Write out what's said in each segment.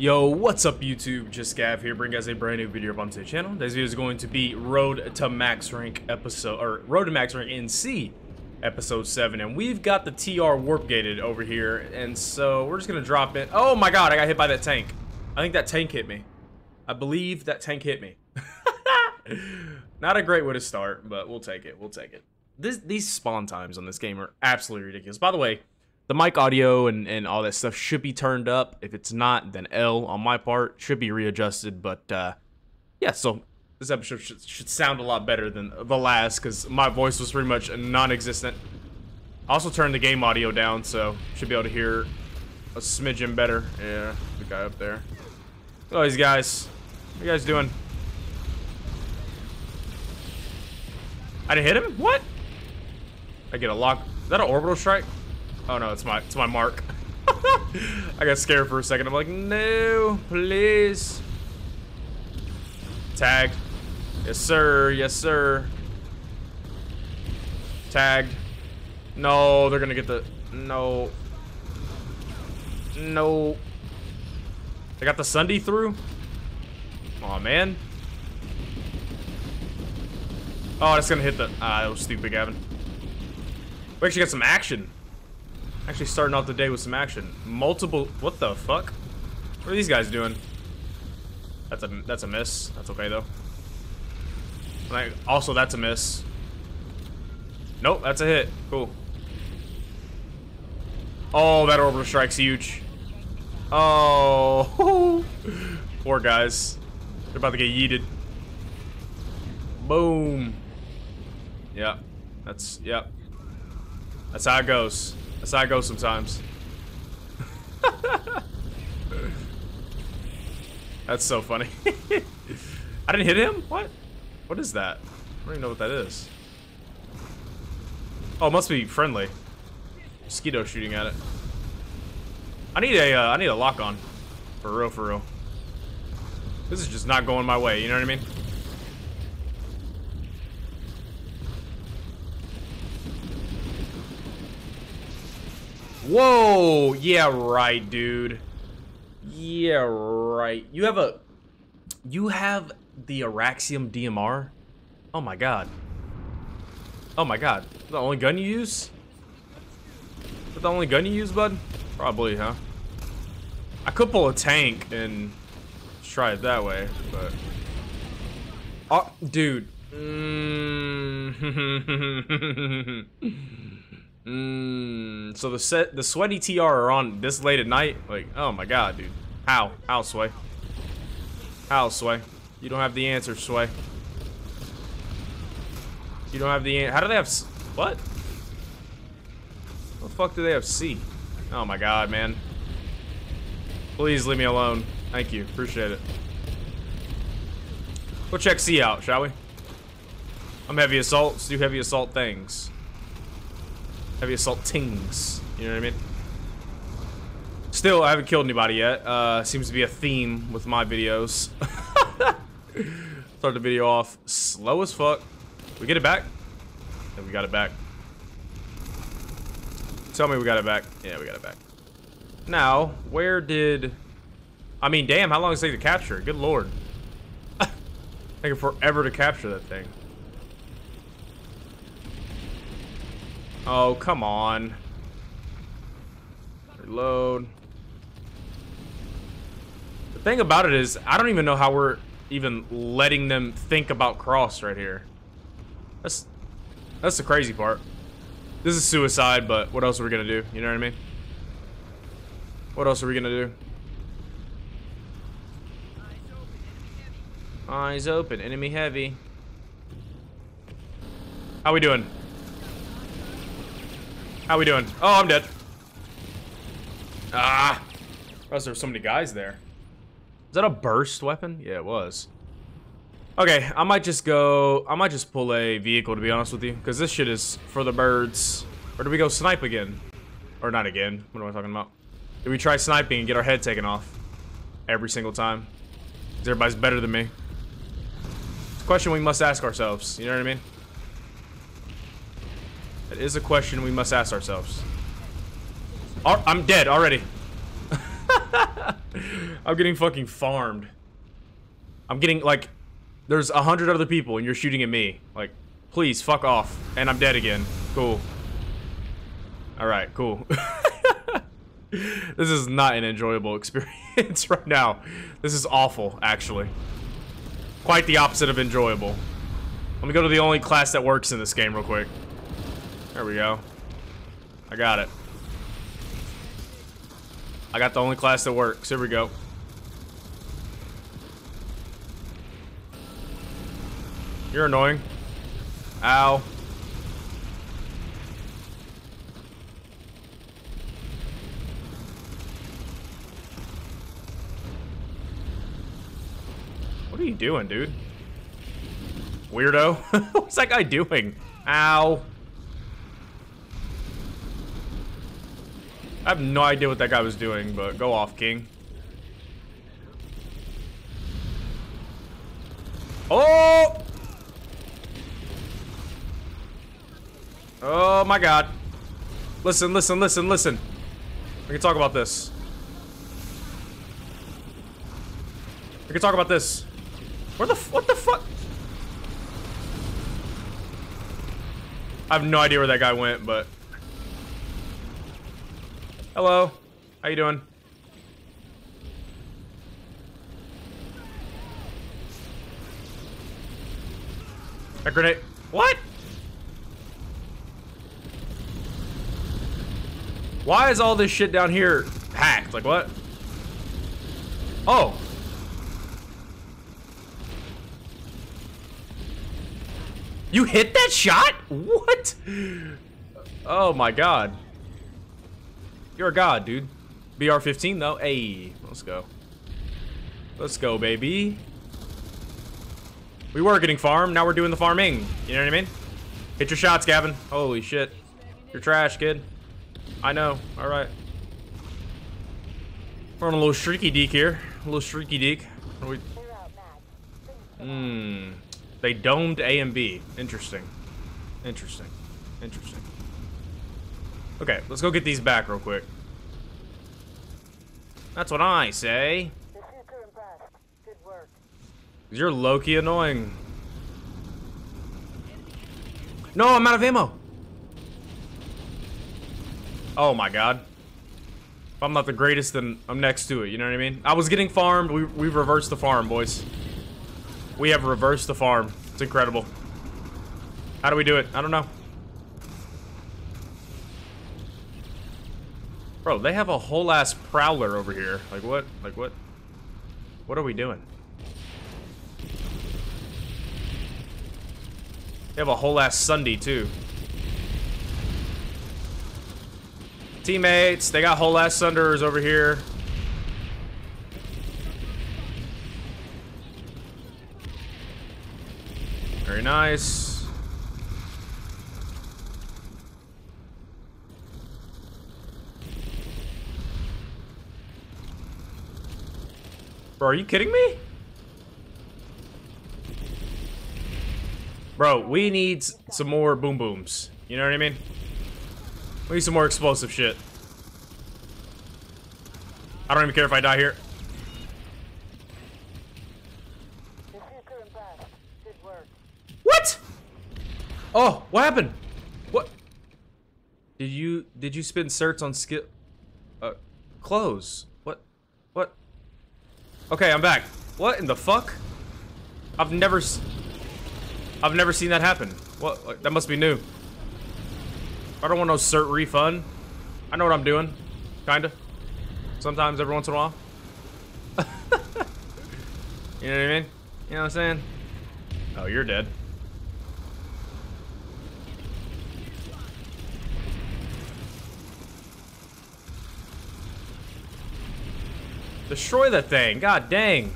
Yo, what's up YouTube? Just Gav here, bringing guys a brand new video up on today's channel. This video is going to be Road to Max Rank episode, or Road to Max Rank NC episode 7. And we've got the TR warp gated over here, and so we're just gonna drop it. Oh my god, I got hit by that tank. I think that tank hit me. I believe that tank hit me. Not a great way to start, but we'll take it, we'll take it. This, these spawn times on this game are absolutely ridiculous. By the way, the mic audio and, and all that stuff should be turned up. If it's not, then L on my part should be readjusted. But uh, yeah, so this episode should, should sound a lot better than the last because my voice was pretty much non-existent. I also turned the game audio down, so should be able to hear a smidgen better. Yeah, the guy up there. Oh, these guys. What you guys doing? I didn't hit him? What? I get a lock. Is that an orbital strike? Oh no, it's my it's my mark. I got scared for a second. I'm like, no, please. Tagged. Yes, sir. Yes, sir. Tagged. No, they're gonna get the no. No. They got the Sunderer through? oh, man. Oh, that's gonna hit the. Ah, that was stupid, Gavin. We actually got some action. Actually starting off the day with some action. Multiple, what the fuck? What are these guys doing? That's a, that's a miss. That's okay though. Like, also that's a miss. Nope, that's a hit. Cool. Oh, that orbital strike's huge. Oh, poor guys. They're about to get yeeted. Boom. Yeah, that's, yep. That's how it goes. That's how I go sometimes. That's so funny. I didn't hit him? What? What is that? I don't even know what that is. Oh, must be friendly. Mosquito shooting at it. I need a, uh, I need a lock on. For real, for real. This is just not going my way, you know what I mean? Whoa! Yeah, right, dude. Yeah, right. You have a... You have the Araxium DMR? Oh my god. Oh my god. The only gun you use? Is the only gun you use, bud? Probably, huh? I could pull a tank and try it that way, but... Oh, dude. Mm Mmm. So the set, the sweaty TR are on this late at night. Like, oh my god, dude. How? How, Sway? How, Sway? You don't have the answer, Sway. You don't have the How do they have? What? What the fuck do they have C? Oh my god, man. Please leave me alone. Thank you. Appreciate it. Go check C out, shall we? I'm heavy assault. Let's do heavy assault things. Heavy assault tings. You know what I mean? Still, I haven't killed anybody yet. Uh, seems to be a theme with my videos. Start the video off slow as fuck. We get it back? Yeah, we got it back. Tell me we got it back. Yeah, we got it back. Now, where did... I mean, damn, how long does it take to capture? Good lord. Taking forever to capture that thing. Oh, come on. Reload. The thing about it is, I don't even know how we're even letting them think about cross right here. That's that's the crazy part. This is suicide, but what else are we gonna do? You know what I mean? What else are we gonna do? Eyes open, enemy heavy. How we doing? How we doing? Oh, I'm dead. Ah! Plus, there so many guys there? Is that a burst weapon? Yeah, it was. Okay, I might just go... I might just pull a vehicle, to be honest with you. Because this shit is for the birds. Or do we go snipe again? Or not again. What am I talking about? Do we try sniping and get our head taken off? Every single time? Because everybody's better than me. It's a question we must ask ourselves. You know what I mean? That is a question we must ask ourselves. I'm dead already. I'm getting fucking farmed. I'm getting, like, there's a hundred other people and you're shooting at me. Like, please, fuck off. And I'm dead again. Cool. Alright, cool. this is not an enjoyable experience right now. This is awful, actually. Quite the opposite of enjoyable. Let me go to the only class that works in this game real quick. There we go. I got it. I got the only class that works. Here we go. You're annoying. Ow. What are you doing, dude? Weirdo. What's that guy doing? Ow. I have no idea what that guy was doing, but go off, King. Oh! Oh my god. Listen, listen, listen, listen. We can talk about this. We can talk about this. Where the what the fuck? I have no idea where that guy went, but Hello. How you doing? A grenade. What? Why is all this shit down here hacked? Like what? Oh. You hit that shot? What? Oh my god. You're a god, dude. BR-15 though. Hey, let's go. Let's go, baby. We were getting farm, now we're doing the farming. You know what I mean? Hit your shots, Gavin. Holy shit. You're trash, kid. I know. Alright. We're on a little streaky deek here. A little streaky deek. Hmm. They domed A and B. Interesting. Interesting. Interesting. Okay, let's go get these back real quick. That's what I say. You're Loki annoying. No, I'm out of ammo. Oh my god. If I'm not the greatest, then I'm next to it, you know what I mean? I was getting farmed, we, we reversed the farm, boys. We have reversed the farm. It's incredible. How do we do it? I don't know. Bro, they have a whole ass prowler over here. Like what? Like what? What are we doing? They have a whole ass Sunderer too. Teammates, they got whole ass Sunders over here. Very nice. Bro, are you kidding me? Bro, we need some more boom booms. You know what I mean? We need some more explosive shit. I don't even care if I die here. What? Oh, what happened? What? Did you did you spend certs on skill? Uh, close. Okay, I'm back. What in the fuck? I've never... I've never seen that happen. What? That must be new. I don't want no cert refund. I know what I'm doing. Kinda. Sometimes, every once in a while. you know what I mean? You know what I'm saying? Oh, you're dead. Destroy that thing. God dang.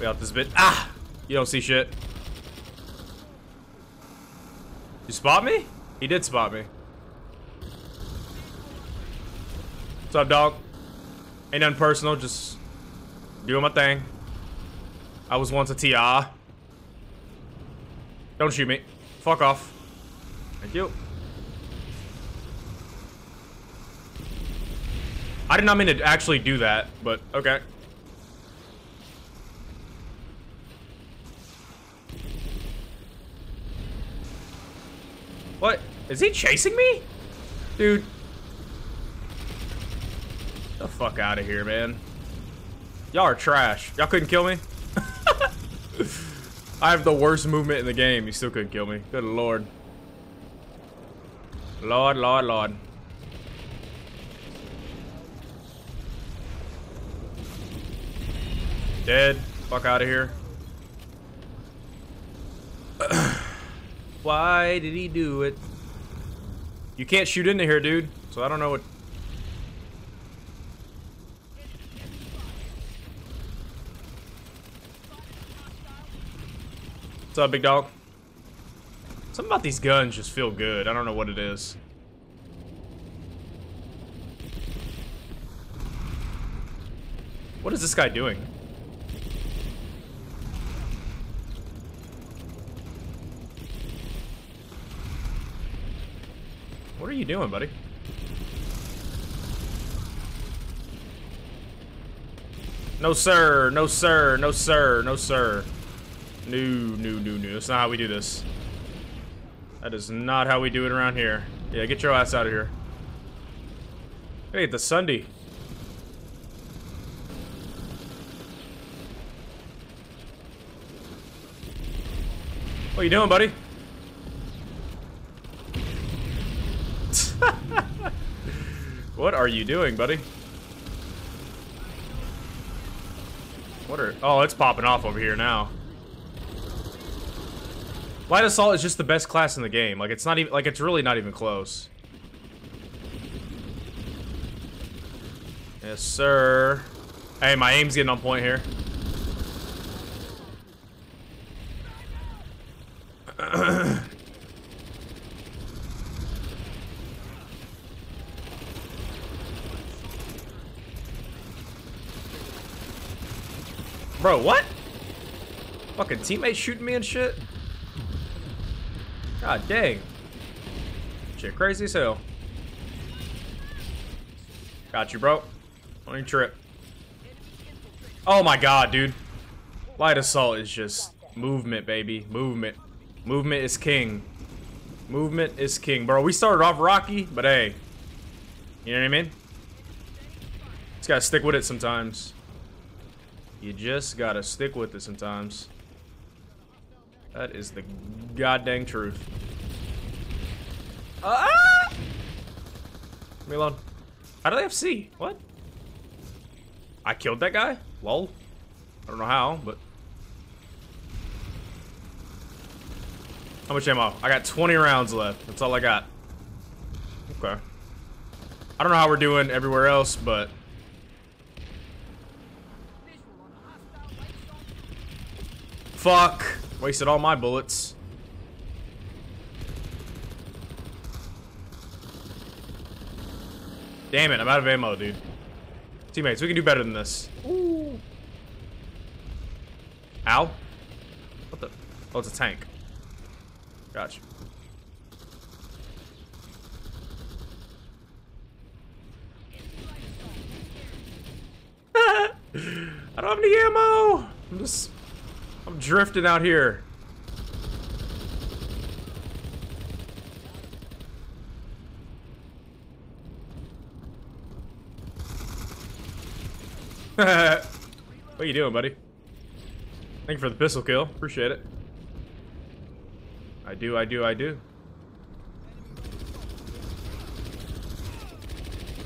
We out this bit. Ah! You don't see shit. You spot me? He did spot me. What's up, dog? Ain't nothing personal, just doing my thing. I was once a TR. Don't shoot me. Fuck off. Thank you. I did not mean to actually do that, but okay. What? Is he chasing me? Dude. the fuck out of here, man. Y'all are trash. Y'all couldn't kill me? I have the worst movement in the game. You still couldn't kill me. Good lord. Lord, lord, lord. Dead. Fuck out of here. Why did he do it? You can't shoot into here, dude. So I don't know what... What's up, big dog? Something about these guns just feel good. I don't know what it is. What is this guy doing? What are you doing, buddy? No, sir. No, sir. No, sir. No, sir. No, no, no, no. That's not how we do this. That is not how we do it around here. Yeah, get your ass out of here. Hey, the Sunderer. What are you doing, buddy? What are you doing, buddy? What are... Oh, it's popping off over here now. Light Assault is just the best class in the game. Like, it's not even... Like, it's really not even close. Yes, sir. Hey, my aim's getting on point here. Bro, what? Fucking teammates shooting me and shit? God dang. Shit crazy as hell. Got you, bro. On your trip. Oh my god, dude. Light Assault is just movement, baby. Movement. Movement is king. Movement is king. Bro, we started off rocky, but hey. You know what I mean? Just gotta stick with it sometimes. You just gotta stick with it sometimes. That is the goddamn truth. Ah! Leave me alone. How do they have C? What? I killed that guy? Lol. I don't know how, but... How much ammo? I got 20 rounds left. That's all I got. Okay. I don't know how we're doing everywhere else, but Fuck. Wasted all my bullets. Damn it, I'm out of ammo, dude. Teammates, we can do better than this. Ooh. Ow. What the? Oh, it's a tank. Gotcha. I don't have any ammo. I'm just I'm drifting out here. what you doing, buddy? Thank you for the pistol kill. Appreciate it. I do, I do, I do.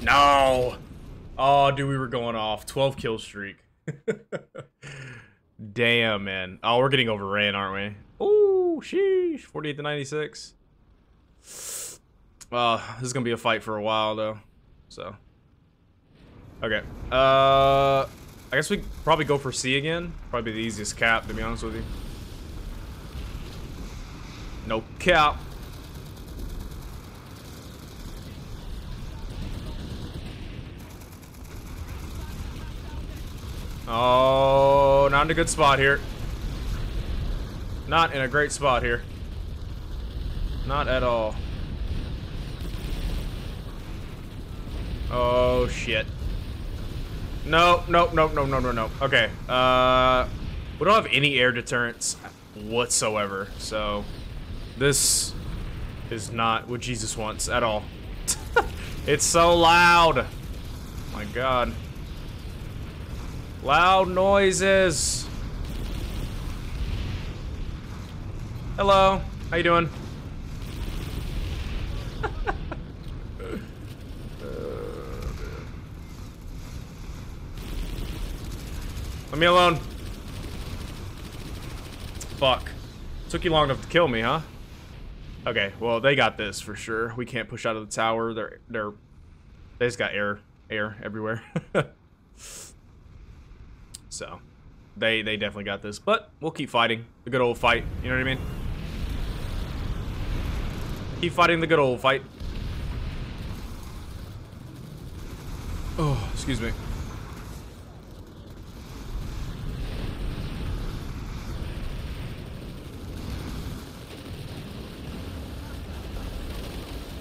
No! Oh, dude, we were going off. 12 kill streak. Damn, man. Oh, we're getting overran, aren't we? Ooh, sheesh. 48 to 96. Uh, this is gonna be a fight for a while, though. So. Okay. Uh, I guess we probably go for C again. Probably the easiest cap, to be honest with you. No cap. Oh, not in a good spot here. Not in a great spot here. Not at all. Oh, shit. No, no, no, no, no, no, no. Okay. Uh, we don't have any air deterrence whatsoever, so this is not what Jesus wants at all. it's so loud. My God. Loud noises. Hello. How you doing? Leave me alone. Fuck. Took you long enough to kill me, huh? Okay, well, they got this for sure. We can't push out of the tower. They're, they're, they just got air, air everywhere. so, they, they definitely got this. But, we'll keep fighting. The good old fight. You know what I mean? Keep fighting the good old fight. Oh, excuse me.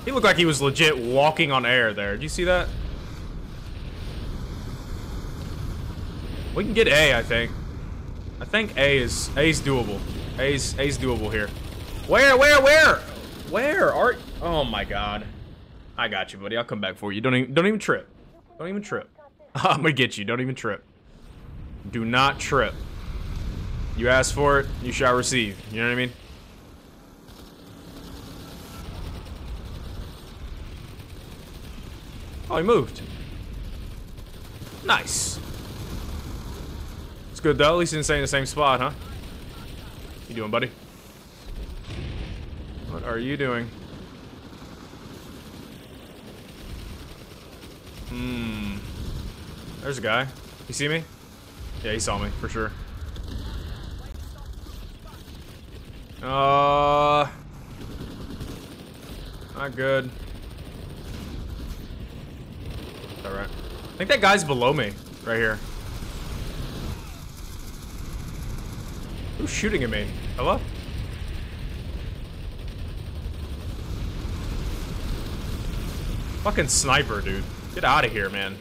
He looked like he was legit walking on air there. Did you see that? We can get A, I think. I think A is A's doable. A's A's doable here. Where, where, where? Where are Oh my god. I got you, buddy. I'll come back for you. Don't even don't even trip. Don't even trip. I'm gonna get you. Don't even trip. Do not trip. You ask for it, you shall receive. You know what I mean? Oh, he moved. Nice. Good though. At least he didn't stay in the same spot, huh? You doing, buddy? What are you doing? Hmm. There's a guy. You see me? Yeah, he saw me, for sure. Uh... Not good. Alright. I think that guy's below me, right here. Who's shooting at me? Hello? Fucking sniper, dude. Get out of here, man.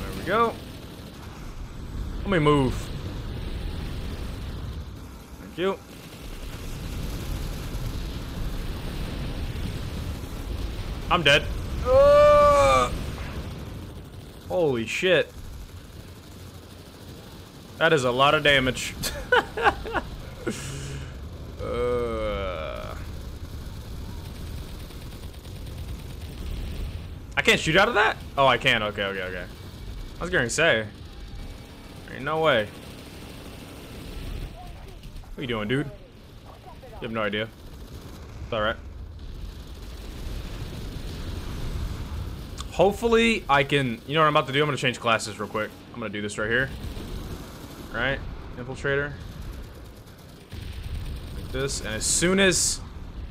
There we go. Let me move. Thank you. I'm dead. Uh, holy shit. That is a lot of damage. uh, I can't shoot out of that? Oh, I can. Okay, okay, okay. I was going to say. Ain't no way. What are you doing, dude? You have no idea. It's alright. Hopefully, I can... You know what I'm about to do? I'm going to change classes real quick. I'm going to do this right here. Right, Infiltrator. Like this, and as soon as...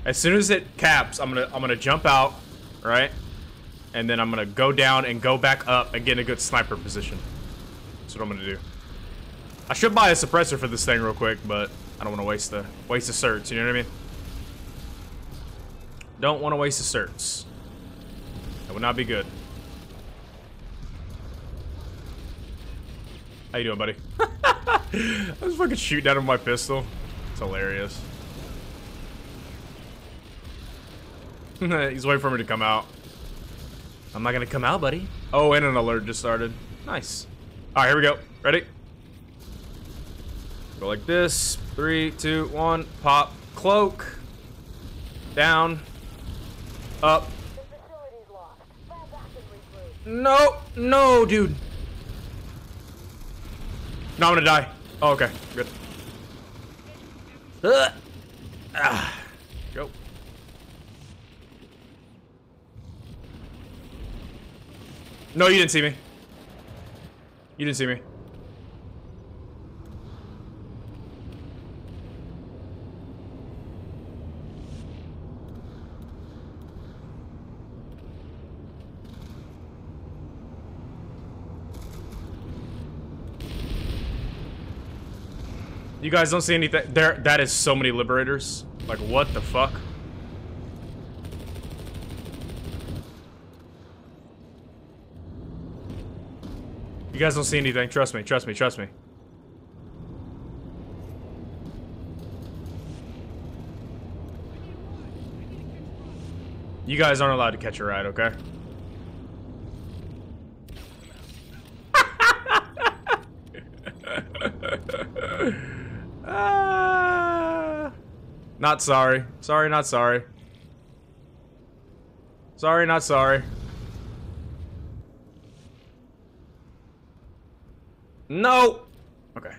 As soon as it caps, I'm gonna I'm gonna jump out, right? And then I'm gonna go down and go back up and get in a good sniper position. That's what I'm gonna do. I should buy a suppressor for this thing real quick, but I don't want to waste the waste the certs. You know what I mean? Don't want to waste the certs. That would not be good. How you doing, buddy? I was fucking shooting out of my pistol. It's hilarious. He's waiting for me to come out. I'm not gonna come out, buddy. Oh, and an alert just started. Nice. Alright, here we go. Ready? Go like this. Three, two, one. Pop. Cloak. Down. Up. No, no, dude. No, I'm gonna die. Oh, okay. Good. Uh, ah. Go. No, you didn't see me. You didn't see me. You guys don't see anything? There, that is so many liberators. Like, what the fuck? You guys don't see anything. Trust me, trust me, trust me. You guys aren't allowed to catch a ride, okay? Not sorry. Sorry, not sorry. Sorry, not sorry. No! Okay.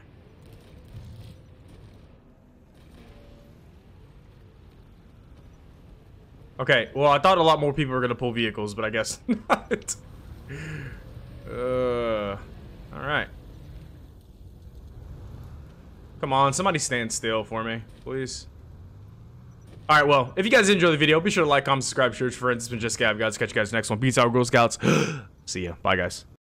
Okay, well, I thought a lot more people were gonna pull vehicles, but I guess not. uh, alright. Come on, somebody stand still for me, please. Alright, well, if you guys enjoyed the video, be sure to like, comment, subscribe, share, friends. It's been Just guys. Catch you guys next one. Peace out, Girl Scouts. See ya. Bye, guys.